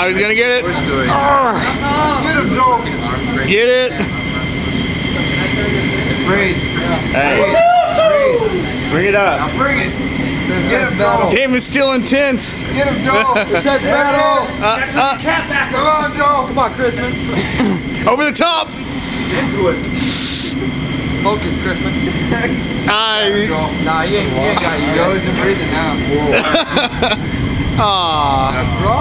Oh, he's gonna get it. We're doing. Get him, Joe. Get it. Breathe. Hey, Breathe. bring it up. Now bring it. Get him, Joe. Game is still intense. Get him, Joe. Touch it battle. Uh, uh, Come on, Joe. Come on, Chrisman. over the top. Into it. Focus, Chrisman. I. Joe. Nah, you ain't, you ain't got you. Joe isn't breathing now. Aww. That's wrong.